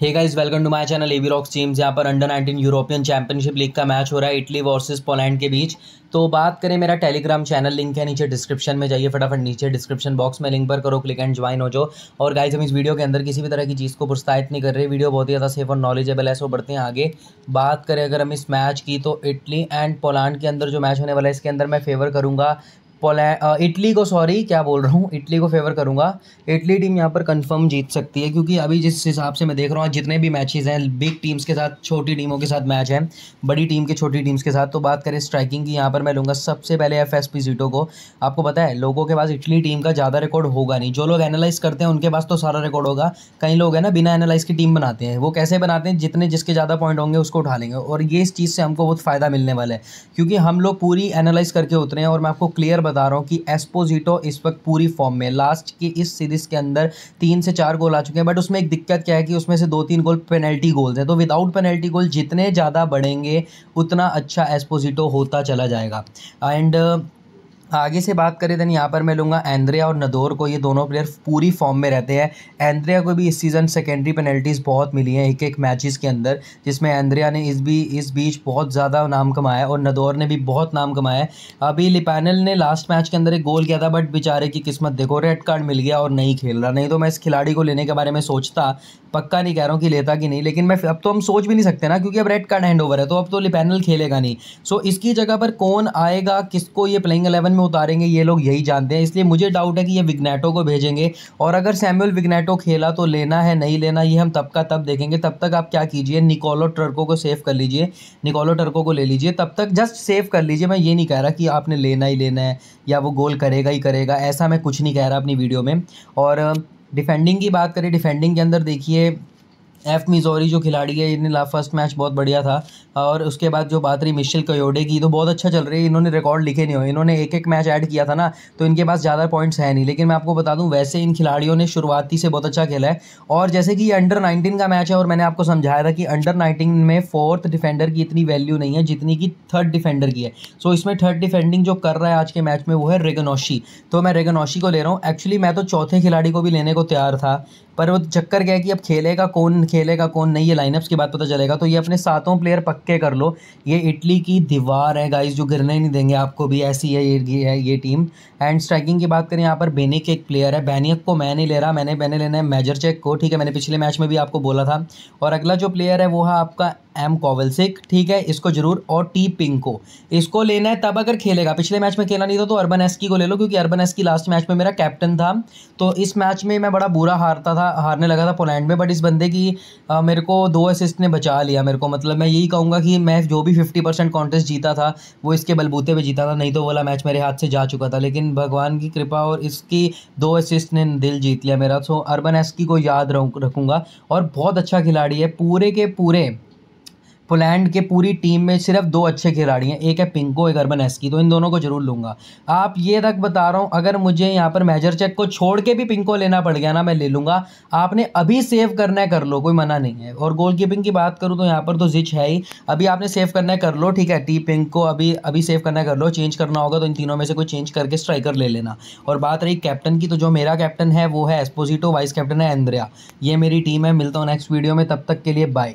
Hey guys welcome to my channel AV rocks teams यहाँ पर under 19 European championship league का match हो रहा है इटली वर्सेस पोलैंड के बीच। तो बात करें, मेरा टेलीग्राम चैनल लिंक है नीचे डिस्क्रिप्शन में, जाइए फटाफट नीचे डिस्क्रिप्शन बॉक्स में लिंक पर करो क्लिक एंड ज्वाइन हो जाओ। और गाइज़ हम इस वीडियो के अंदर किसी भी तरह की चीज़ को प्रोत्साहित नहीं कर रहे वीडियो बहुत ही ज़्यादा सेफ़ और नॉलेजेबल है, सो बढ़ते हैं आगे। बात करें, अगर हम इस मैच की तो इटली एंड पोलैंड के अंदर जो मैच होने वाला है, इसके अंदर मैं फेवर करूँगा। पोलैंड इटली को सॉरी क्या बोल रहा हूँ? इटली को फेवर करूँगा। इटली टीम यहाँ पर कंफर्म जीत सकती है, क्योंकि अभी जिस हिसाब से मैं देख रहा हूँ, जितने भी मैचेस हैं बिग टीम्स के साथ, छोटी टीमों के साथ मैच हैं, बड़ी टीम के, छोटी टीम्स के साथ तो बात करें स्ट्राइकिंग की, यहाँ पर मैं लूँगा सबसे पहले एफ़ एस पी जीटो को। आपको पता है, लोगों के पास इटली टीम का ज़्यादा रिकॉर्ड होगा नहीं। जो लोग एनालाइज करते हैं, उनके पास तो सारा रिकॉर्ड होगा। कई लोग हैं ना, बिना एनालाइज की टीम बनाते हैं। वो कैसे बनाते हैं, जितने जिसके ज़्यादा पॉइंट होंगे, उसको उठा लेंगे। और ये इस चीज़ से हमको बहुत फ़ायदा मिलने वाला है, क्योंकि हम लोग पूरी एनालाइज करके उतरे हैं, और मैं आपको क्लियर बता रहा हूँ कि एस एस्पोजिटो इस वक्त पूरी फॉर्म में लास्ट की इस सीरीज़ के अंदर तीन से चार गोल आ चुके हैं बट उसमें एक दिक्कत क्या है कि उसमें से दो तीन गोल पेनल्टी गोल्स हैं। तो विदाउट पेनल्टी गोल जितने ज़्यादा बढ़ेंगे, उतना अच्छा एस्पोजिटो होता चला जाएगा। एंड आगे से बात करें देन यहाँ पर मैं लूँगा एंद्रिया और नदौर को। ये दोनों प्लेयर पूरी फॉर्म में रहते हैं। एंद्रिया को भी इस सीज़न सेकेंडरी पेनल्टीज़ बहुत मिली हैं एक एक मैचेस के अंदर, जिसमें एंद्रिया ने इस भी इस बीच बहुत ज़्यादा नाम कमाया और नदौर ने भी बहुत नाम कमाया अभी लिपैनल ने लास्ट मैच के अंदर एक गोल किया था बट बेचारे की किस्मत देखो रेड कार्ड मिल गया और नहीं खेल रहा। नहीं तो मैं इस खिलाड़ी को लेने के बारे में सोचता, पक्का नहीं कह रहा हूँ कि लेता कि नहीं, लेकिन मैं अब तो हम सोच भी नहीं सकते ना, क्योंकि अब रेड कार्ड हैंड ओवर है तो अब तो लिपैनल खेलेगा नहीं। सो इसकी जगह पर कौन आएगा, किसको ये प्लेइंग एलेवन में उतारेंगे, ये लोग यही जानते हैं। इसलिए मुझे डाउट है कि ये विग्नेटो को भेजेंगे। और अगर सैमुअल विग्नेटो खेला तो लेना है, नहीं लेना, ये हम तब का तब देखेंगे। तब तक आप क्या कीजिए निकोलो टर्को को सेव कर लीजिए। निकोलो टर्को को ले लीजिए। तब तक जस्ट सेव कर लीजिए। मैं ये नहीं कह रहा कि आपने लेना ही लेना है, या वो गोल करेगा ही करेगा, ऐसा मैं कुछ नहीं कह रहा अपनी वीडियो में। और डिफेंडिंग की बात करें डिफेंडिंग के अंदर देखिए एफ़ मिजोरी जो खिलाड़ी है इन्हें फ़र्स्ट मैच बहुत बढ़िया था। और उसके बाद जो बात रही मिशेल कयोडे की तो बहुत अच्छा चल रही है। इन्होंने रिकॉर्ड लिखे नहीं हो इन्होंने एक एक मैच ऐड किया था ना तो इनके पास ज़्यादा पॉइंट्स है नहीं। लेकिन मैं आपको बता दूँ, वैसे इन खिलाड़ियों ने शुरुआती से बहुत अच्छा खेला है। और जैसे कि ये अंडर नाइनटीन का मैच है, और मैंने आपको समझाया था कि अंडर नाइनटीन में फोर्थ डिफेंडर की इतनी वैल्यू नहीं है, जितनी कि थर्ड डिफेंडर की है। सो इसमें थर्ड डिफेंडिंग जो कर रहा है आज के मैच में, वो है रेगनोशी तो मैं रेगनोशी को ले रहा हूँ। एक्चुअली मैं तो चौथे खिलाड़ी को भी लेने को तैयार था, पर वो चक्कर क्या है कि अब खेलेगा कौन? खेलेगा कौन? नहीं, ये लाइनअप्स के बाद पता चलेगा। तो ये अपने सातों प्लेयर पक्के कर लो। ये इटली की दीवार है गाइस जो गिरने नहीं देंगे आपको भी। ऐसी है ये है, ये टीम एंड स्ट्राइकिंग की बात करें, यहाँ पर बेनिक एक प्लेयर है। बैनियक को मैं नहीं ले रहा, मैंने मैंने लेना है मेजर चेक को। ठीक है, मैंने पिछले मैच में भी आपको बोला था। और अगला जो प्लेयर है, वो है आपका एम कोवलसिक ठीक है, इसको ज़रूर। और टी पिंक को। इसको लेना है, तब अगर खेलेगा। पिछले मैच में खेला नहीं था तो अर्बन एस्की को ले लो, क्योंकि अर्बन एस्की लास्ट मैच में मेरा कैप्टन था। तो इस मैच में मैं बड़ा बुरा हारता था, हारने लगा था पोलैंड में। बट इस बंदे की आ, मेरे को दो असिस्ट ने बचा लिया मेरे को। मतलब मैं यही कहूँगा कि मैं जो भी फिफ्टी परसेंट कॉन्टेस्ट जीता था वो इसके बलबूते पे जीता था नहीं तो वाला मैच मेरे हाथ से जा चुका था। लेकिन भगवान की कृपा और इसकी दो असिस्ट ने दिल जीत लिया मेरा। सो अर्बन एस्की को याद रखूँगा। और बहुत अच्छा खिलाड़ी है पूरे के पूरे पोलैंड के पूरी टीम में सिर्फ़ दो अच्छे खिलाड़ी हैं, एक है पिंको, एक अर्बन एस्की तो इन दोनों को ज़रूर लूँगा। आप ये तक बता रहा हूँ, अगर मुझे यहाँ पर मेजर चेक को छोड़ के भी पिंको लेना पड़ गया ना, मैं ले लूँगा। आपने अभी सेव करना है, कर लो, कोई मना नहीं है। और गोल कीपिंग की बात करूँ तो यहाँ पर तो जिच है ही। अभी आपने सेव करना है, कर लो, ठीक है टी पिंक को अभी अभी सेव करना है, कर लो चेंज करना होगा तो इन तीनों में से कोई चेंज करके स्ट्राइकर ले लेना। और बात रही कैप्टन की तो जो मेरा कैप्टन है, वो है एस्पोजिटो वाइस कैप्टन है एंद्रिया ये मेरी टीम है, मिलता हूँ नेक्स्ट वीडियो में, तब तक के लिए बाय